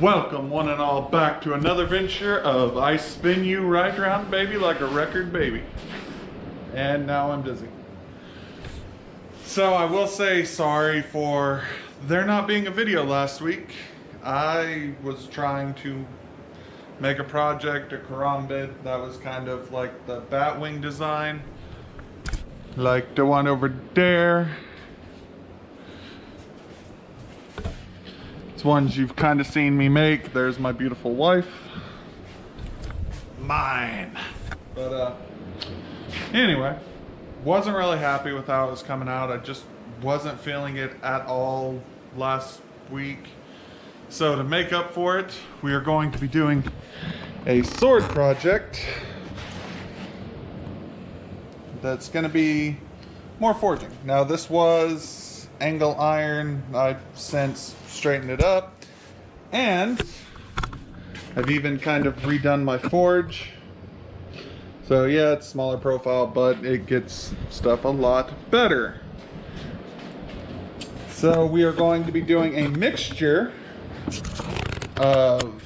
Welcome, one and all, back to another venture of I Spin You Right Round Baby like a record baby. And now I'm dizzy. So I will say sorry for there not being a video last week. I was trying to make a project, a karambit that was kind of like the Batwing design. Like the one over there. Ones you've kind of seen me make. There's my beautiful wife. Mine. But uh, anyway, wasn't really happy with how it was coming out. I just wasn't feeling it at all last week. So to make up for it, we are going to be doing a sword project that's going to be more forging. Now this was angle iron. I've since straightened it up and I've even kind of redone my forge. So yeah, it's smaller profile, but it gets stuff a lot better. So we are going to be doing a mixture of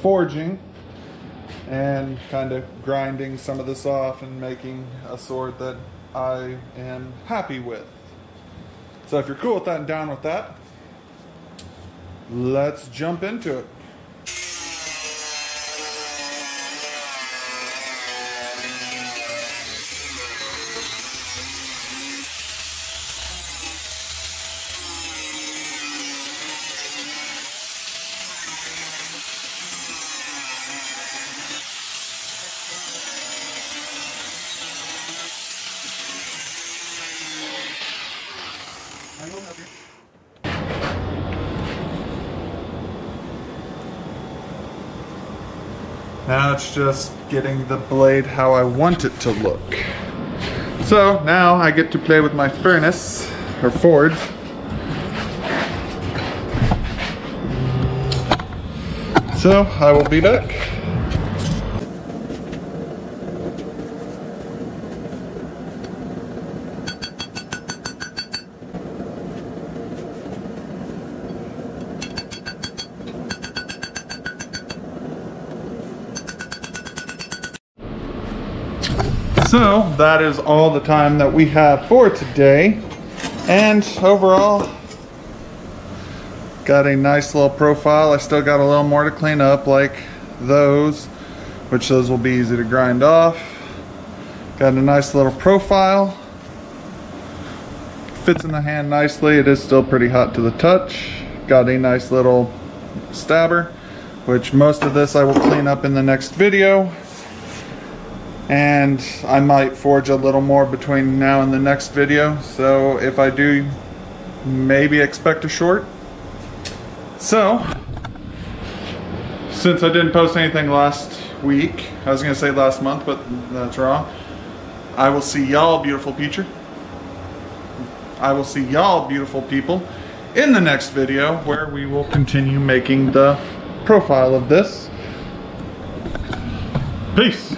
forging and kind of grinding some of this off and making a sword that I am happy with. So if you're cool with that and down with that, let's jump into it. Now it's just getting the blade how I want it to look. So now I get to play with my furnace, or forge. So I will be back. So that is all the time that we have for today. And overall, got a nice little profile. I still got a little more to clean up like those, which those will be easy to grind off. Got a nice little profile. Fits in the hand nicely. It is still pretty hot to the touch. Got a nice little stabber, which most of this I will clean up in the next video and I might forge a little more between now and the next video. So if I do maybe expect a short. So since I didn't post anything last week I was gonna say last month but that's wrong. I will see y'all beautiful future I will see y'all beautiful people in the next video where we will continue making the profile of this. Peace